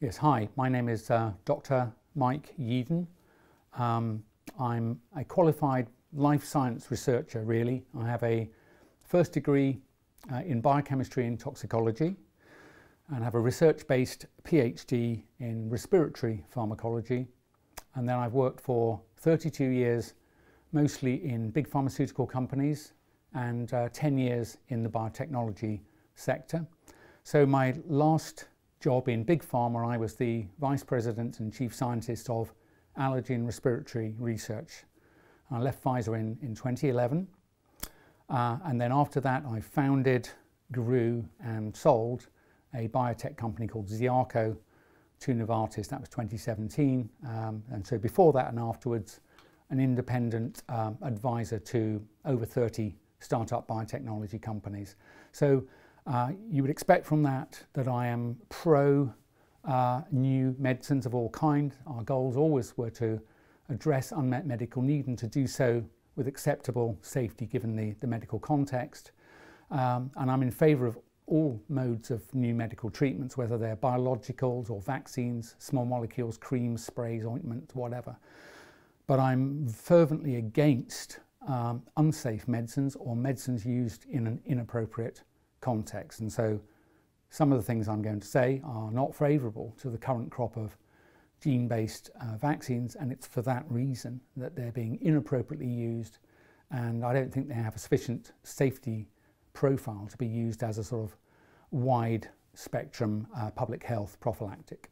Yes, hi, my name is uh, Dr. Mike Yeadon. Um, I'm a qualified life science researcher, really. I have a first degree uh, in biochemistry and toxicology and have a research-based PhD in respiratory pharmacology. And then I've worked for 32 years, mostly in big pharmaceutical companies and uh, 10 years in the biotechnology sector. So my last job in Big Pharma, I was the Vice President and Chief Scientist of Allergy and Respiratory Research. I left Pfizer in, in 2011. Uh, and then after that, I founded, grew and sold a biotech company called Ziarco to Novartis. That was 2017. Um, and so before that and afterwards, an independent um, advisor to over 30 startup biotechnology companies. So uh, you would expect from that that I am pro uh, new medicines of all kind. Our goals always were to address unmet medical need and to do so with acceptable safety given the, the medical context. Um, and I'm in favour of all modes of new medical treatments, whether they're biologicals or vaccines, small molecules, creams, sprays, ointments, whatever. But I'm fervently against um, unsafe medicines or medicines used in an inappropriate context. And so some of the things I'm going to say are not favourable to the current crop of gene-based uh, vaccines and it's for that reason that they're being inappropriately used and I don't think they have a sufficient safety profile to be used as a sort of wide spectrum uh, public health prophylactic.